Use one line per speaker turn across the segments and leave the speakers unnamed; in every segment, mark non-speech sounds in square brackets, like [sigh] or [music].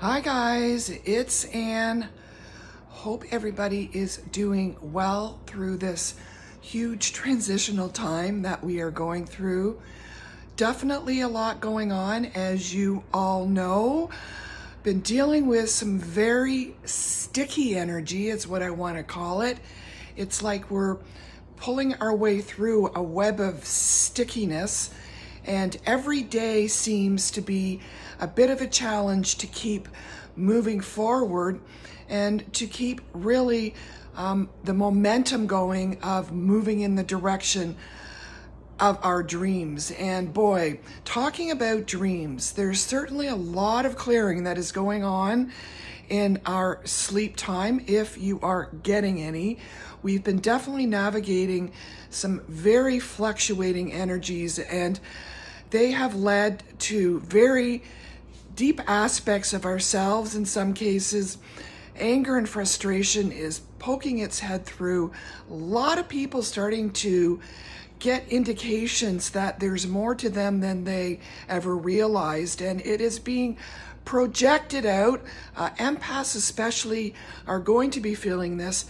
Hi guys, it's Anne. Hope everybody is doing well through this huge transitional time that we are going through. Definitely a lot going on, as you all know. Been dealing with some very sticky energy, is what I want to call it. It's like we're pulling our way through a web of stickiness and every day seems to be a bit of a challenge to keep moving forward and to keep really um, the momentum going of moving in the direction of our dreams. And boy, talking about dreams, there's certainly a lot of clearing that is going on in our sleep time if you are getting any. We've been definitely navigating some very fluctuating energies and they have led to very deep aspects of ourselves in some cases. Anger and frustration is poking its head through. A lot of people starting to get indications that there's more to them than they ever realized, and it is being projected out. Uh, empaths, especially, are going to be feeling this.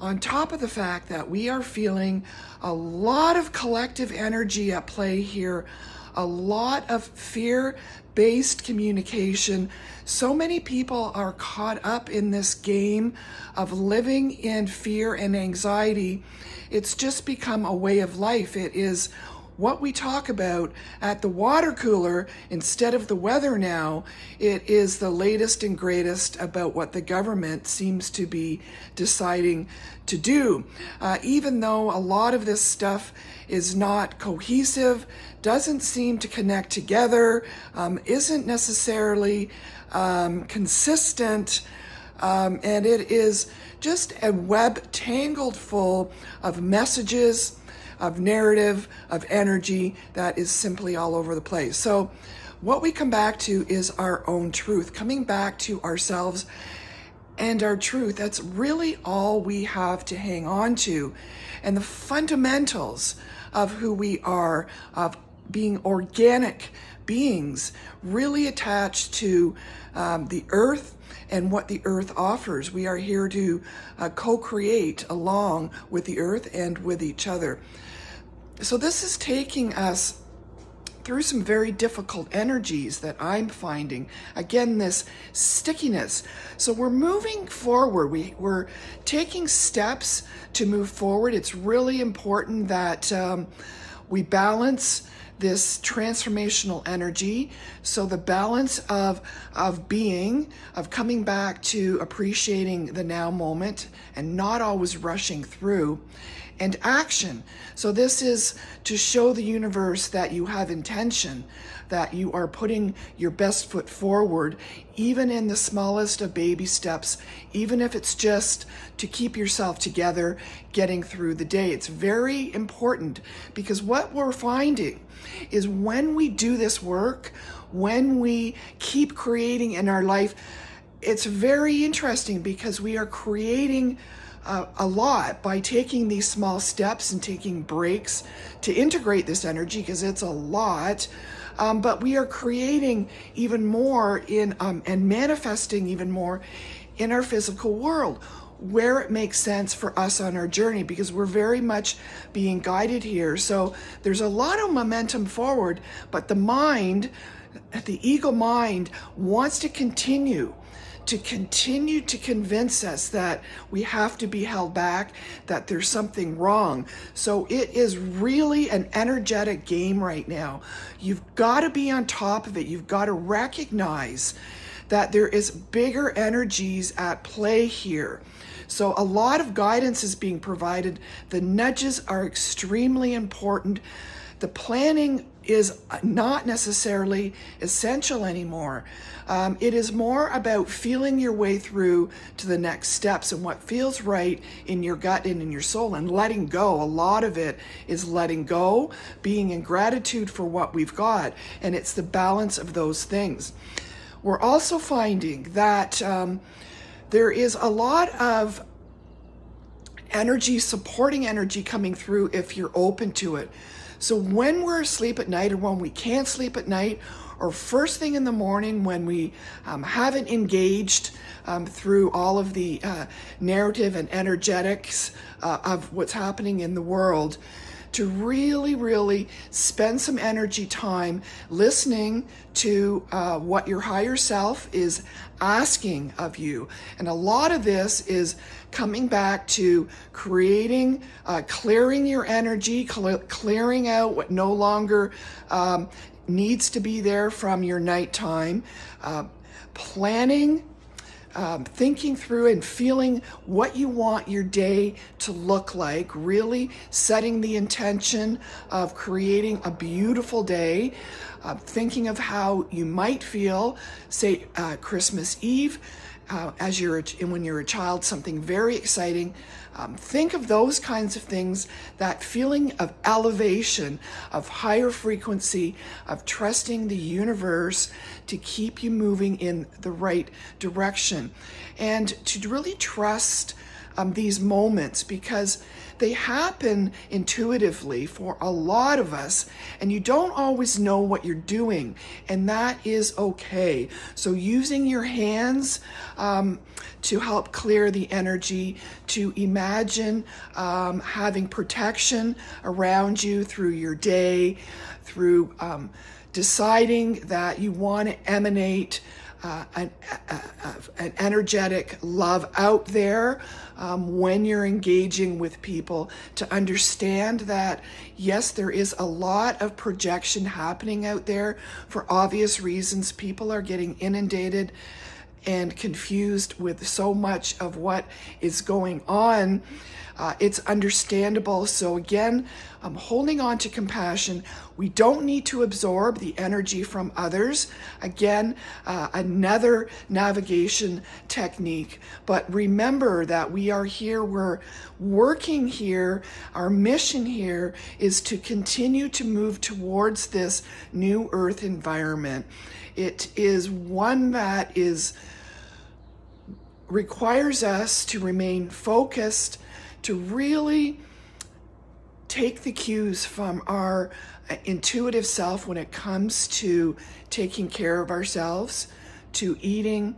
On top of the fact that we are feeling a lot of collective energy at play here a lot of fear based communication. So many people are caught up in this game of living in fear and anxiety. It's just become a way of life. It is what we talk about at the water cooler instead of the weather now, it is the latest and greatest about what the government seems to be deciding to do. Uh, even though a lot of this stuff is not cohesive, doesn't seem to connect together, um, isn't necessarily um, consistent. Um, and it is just a web tangled full of messages, of narrative, of energy that is simply all over the place. So, what we come back to is our own truth, coming back to ourselves and our truth. That's really all we have to hang on to. And the fundamentals of who we are, of being organic beings, really attached to um, the earth and what the earth offers. We are here to uh, co create along with the earth and with each other. So, this is taking us through some very difficult energies that I'm finding. Again, this stickiness. So we're moving forward. We, we're taking steps to move forward. It's really important that um, we balance this transformational energy. So the balance of of being, of coming back to appreciating the now moment and not always rushing through and action. So this is to show the universe that you have intention, that you are putting your best foot forward, even in the smallest of baby steps, even if it's just to keep yourself together, getting through the day. It's very important because what we're finding is when we do this work, when we keep creating in our life, it's very interesting because we are creating uh, a lot by taking these small steps and taking breaks to integrate this energy because it's a lot. Um, but we are creating even more in um, and manifesting even more in our physical world where it makes sense for us on our journey because we're very much being guided here. So there's a lot of momentum forward, but the mind, the ego mind, wants to continue to continue to convince us that we have to be held back, that there's something wrong. So it is really an energetic game right now. You've got to be on top of it. You've got to recognize that there is bigger energies at play here. So a lot of guidance is being provided. The nudges are extremely important. The planning is not necessarily essential anymore. Um, it is more about feeling your way through to the next steps and what feels right in your gut and in your soul and letting go. A lot of it is letting go, being in gratitude for what we've got, and it's the balance of those things. We're also finding that um, there is a lot of energy, supporting energy coming through if you're open to it. So when we're asleep at night or when we can't sleep at night or first thing in the morning when we um, haven't engaged um, through all of the uh, narrative and energetics uh, of what's happening in the world to really, really spend some energy time listening to uh, what your higher self is asking of you. And a lot of this is coming back to creating, uh, clearing your energy, cl- clearing out what no longer um, needs to be there from your nighttime, uh, planning um, thinking through and feeling what you want your day to look like, really setting the intention of creating a beautiful day, uh, thinking of how you might feel, say, uh, Christmas Eve. Uh, as you're a, when you're a child, something very exciting. Um, think of those kinds of things, that feeling of elevation, of higher frequency, of trusting the universe to keep you moving in the right direction, and to really trust um, these moments because they happen intuitively for a lot of us, and you don't always know what you're doing, and that is okay. So, using your hands um, to help clear the energy, to imagine um, having protection around you through your day, through um, deciding that you want to emanate uh, an, an, energetic love out there um, when you're engaging with people to understand that yes there is a lot of projection happening out there. For obvious reasons people are getting inundated and confused with so much of what is going on uh, it's understandable. So, again, I'm holding on to compassion. We don't need to absorb the energy from others. Again, uh, another navigation technique. But remember that we are here, we're working here. Our mission here is to continue to move towards this new earth environment. It is one that is requires us to remain focused to really take the cues from our uh, intuitive self when it comes to taking care of ourselves, to eating,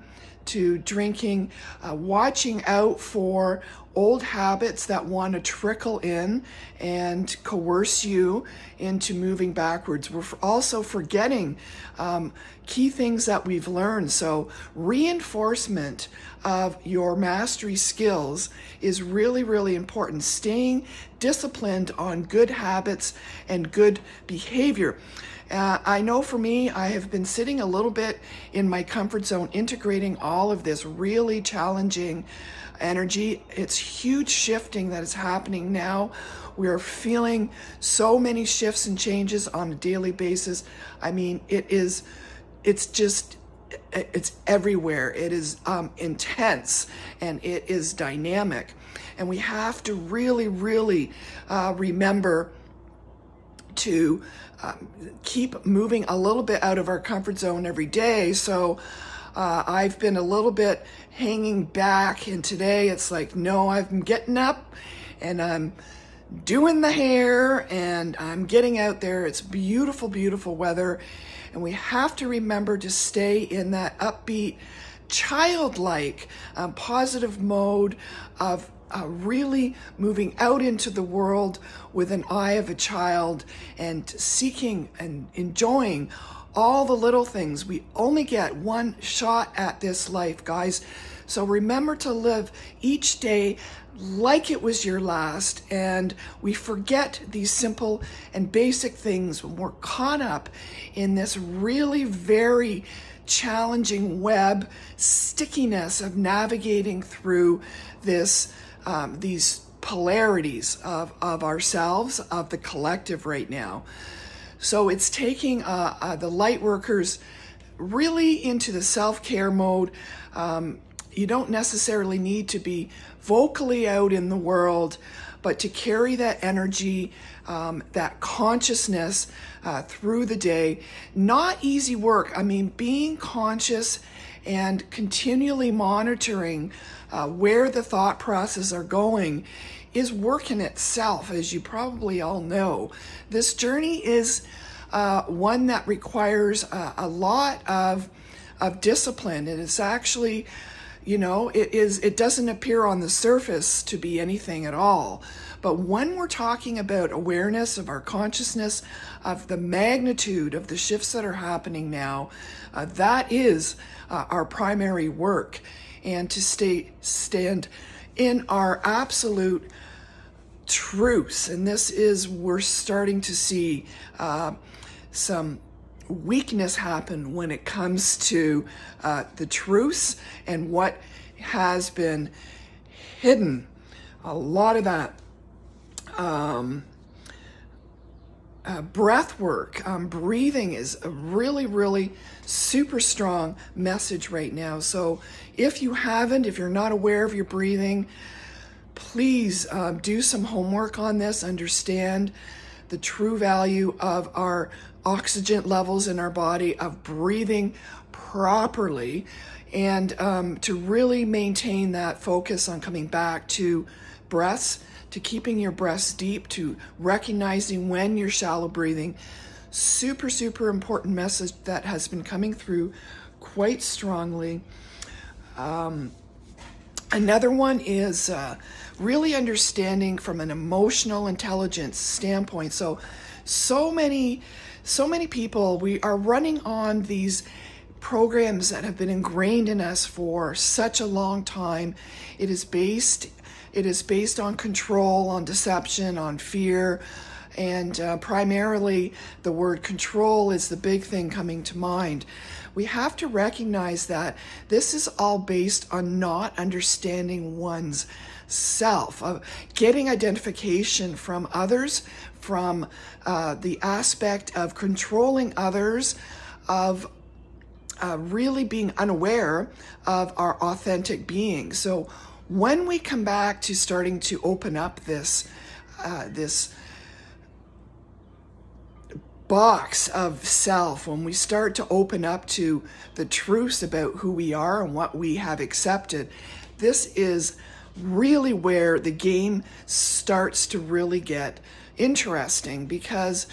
to drinking, uh, watching out for old habits that want to trickle in and coerce you into moving backwards. We're also forgetting um, key things that we've learned. So, reinforcement of your mastery skills is really, really important. Staying disciplined on good habits and good behavior. Uh, I know for me, I have been sitting a little bit in my comfort zone, integrating all of this really challenging energy. It's huge shifting that is happening now. We are feeling so many shifts and changes on a daily basis. I mean, it is, it's just, it's everywhere. It is um, intense and it is dynamic. And we have to really, really uh, remember to um, keep moving a little bit out of our comfort zone every day. So uh, I've been a little bit hanging back, and today it's like, no, I'm getting up and I'm doing the hair and I'm getting out there. It's beautiful, beautiful weather. And we have to remember to stay in that upbeat, childlike, um, positive mode of uh, really moving out into the world with an eye of a child and seeking and enjoying all the little things. We only get one shot at this life, guys. So remember to live each day like it was your last. And we forget these simple and basic things when we're caught up in this really very challenging web stickiness of navigating through this um, these polarities of, of ourselves, of the collective right now. So it's taking uh, uh, the light workers really into the self care mode. Um, you don't necessarily need to be vocally out in the world, but to carry that energy, um, that consciousness uh, through the day. Not easy work. I mean, being conscious and continually monitoring uh, where the thought processes are going is work in itself, as you probably all know. This journey is uh, one that requires a, a lot of of discipline. And It is actually, you know, it is it doesn't appear on the surface to be anything at all. But when we're talking about awareness of our consciousness, of the magnitude of the shifts that are happening now, uh, that is uh, our primary work. And to stay stand in our absolute truths. And this is, we're starting to see uh, some weakness happen when it comes to uh, the truths and what has been hidden. A lot of that um, uh, breath work, um, breathing is a really, really super strong message right now. So if you haven't, if you're not aware of your breathing, please uh, do some homework on this, understand the true value of our oxygen levels in our body, of breathing properly, and um, to really maintain that focus on coming back to breaths, to keeping your breaths deep, to recognizing when you're shallow breathing. Super, super important message that has been coming through quite strongly. Um, another one is uh, really understanding from an emotional intelligence standpoint. So, so many so many people, we are running on these programs that have been ingrained in us for such a long time. It is based it is based on control, on deception, on fear, and uh, primarily the word control is the big thing coming to mind. We have to recognize that this is all based on not understanding one's self, of getting identification from others, from uh, the aspect of controlling others, of uh, really being unaware of our authentic being. So when we come back to starting to open up this, uh, this box of self, when we start to open up to the truths about who we are and what we have accepted, this is really where the game starts to really get interesting because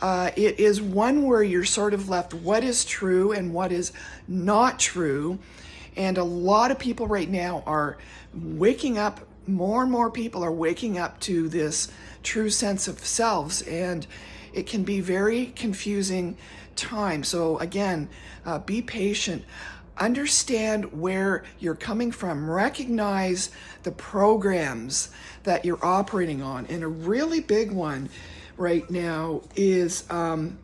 uh, it is one where you're sort of left what is true and what is not true. And a lot of people right now are waking up, more and more people are waking up to this true sense of selves. And it can be very confusing time. So, again, uh, be patient understand where you're coming from, recognize the programs that you're operating on. And a really big one right now is um,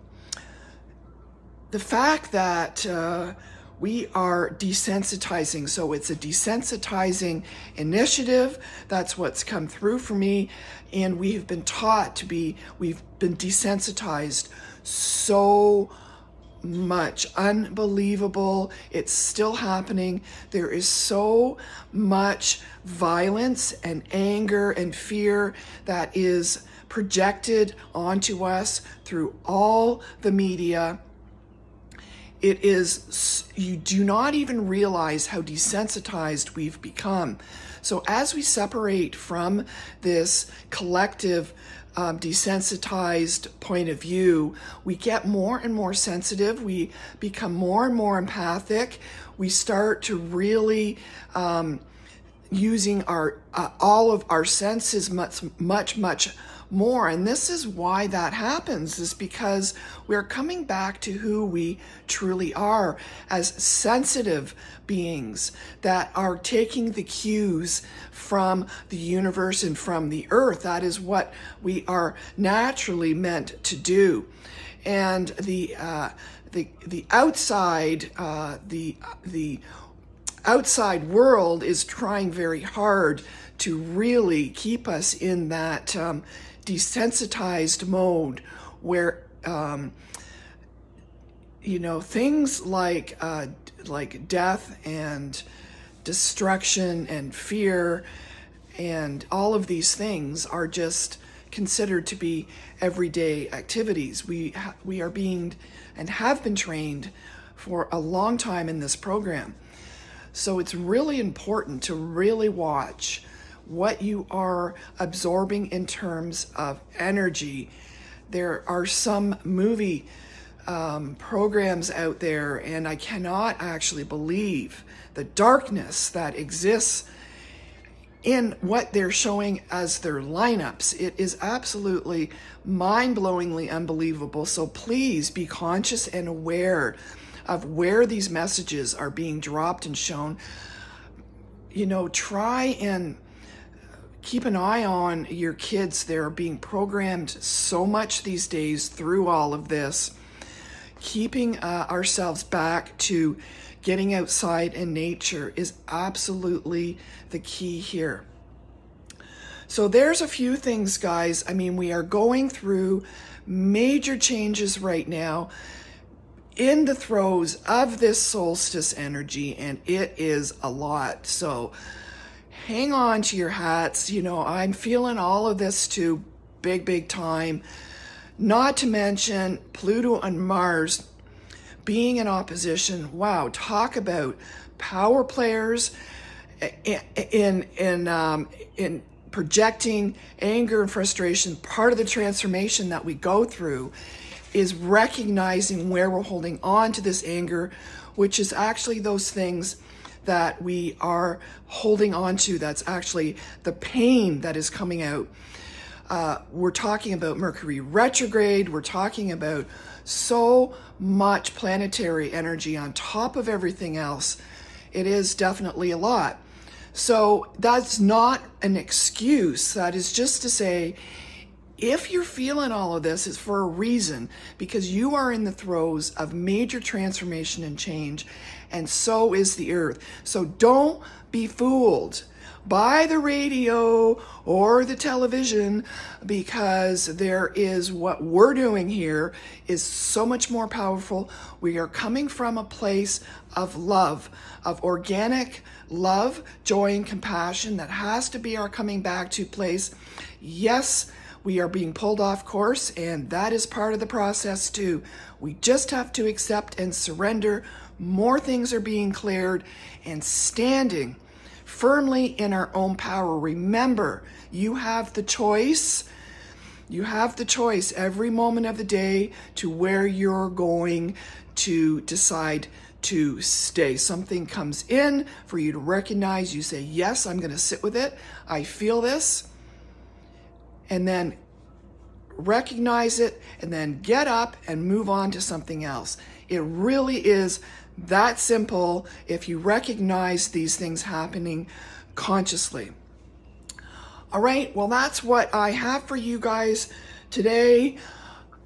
the fact that uh, we are desensitizing. So it's a desensitizing initiative. That's what's come through for me. And we have been taught to be, we've been desensitized so much. Unbelievable. It's still happening. There is so much violence and anger and fear that is projected onto us through all the media. It is, you do not even realize how desensitized we've become. So, as we separate from this collective um, desensitized point of view, we get more and more sensitive. We become more and more empathic. We start to really um, using our uh, all of our senses much, much, much more. And this is why that happens, is because we're coming back to who we truly are as sensitive beings that are taking the cues from the universe and from the earth. That is what we are naturally meant to do. And the, uh, the, the outside, uh, the, the outside world is trying very hard to really keep us in that um, desensitized mode where um, you know things like uh, like death and destruction and fear and all of these things are just considered to be everyday activities. We we are being and have been trained for a long time in this program. So it's really important to really watch what you are absorbing in terms of energy there are some movie um, programs out there, and I cannot actually believe the darkness that exists in what they're showing as their lineups. It is absolutely mind blowingly unbelievable. So please be conscious and aware of where these messages are being dropped and shown. You know, try and keep an eye on your kids. They're being programmed so much these days through all of this. Keeping uh, ourselves back to getting outside in nature is absolutely the key here. So there's a few things, guys. I mean, we are going through major changes right now in the throes of this solstice energy, and it is a lot. So hang on to your hats. You know, I'm feeling all of this too, big, big time. Not to mention Pluto and Mars being in opposition. Wow, talk about power players in in in, um, in projecting anger and frustration. Part of the transformation that we go through is recognizing where we're holding on to this anger, which is actually those things that we are holding on to. That's actually the pain that is coming out. Uh, we're talking about Mercury retrograde. We're talking about so much planetary energy on top of everything else. It is definitely a lot. So that's not an excuse. That is just to say, if you're feeling all of this, it's for a reason because you are in the throes of major transformation and change, and so is the earth. So don't be fooled by the radio or the television because there is what we're doing here is so much more powerful. We are coming from a place of love, of organic love, joy, and compassion that has to be our coming back to place. Yes we are being pulled off course, and that is part of the process too. We just have to accept and surrender. More things are being cleared and standing firmly in our own power. Remember, you have the choice. You have the choice every moment of the day to where you're going to decide to stay. Something comes in for you to recognize. You say, Yes, I'm going to sit with it. I feel this and then recognize it and then get up and move on to something else. It really is that simple if you recognize these things happening consciously. All right, well, that's what I have for you guys today.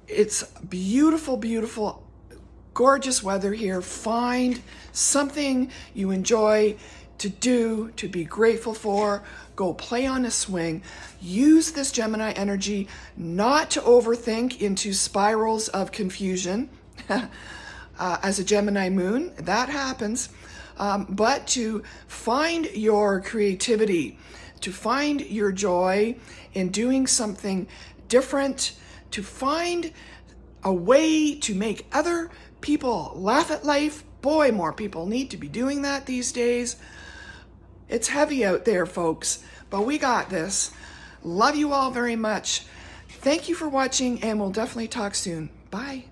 It's beautiful, beautiful, gorgeous weather here. Find something you enjoy to do, to be grateful for. Go play on a swing. Use this Gemini energy not to overthink into spirals of confusion. [laughs] uh, as a Gemini moon, that happens. Um, but to find your creativity, to find your joy in doing something different, to find a way to make other people laugh at life. Boy, more people need to be doing that these days. It's heavy out there, folks, but we got this. Love you all very much. Thank you for watching, and we'll definitely talk soon. Bye.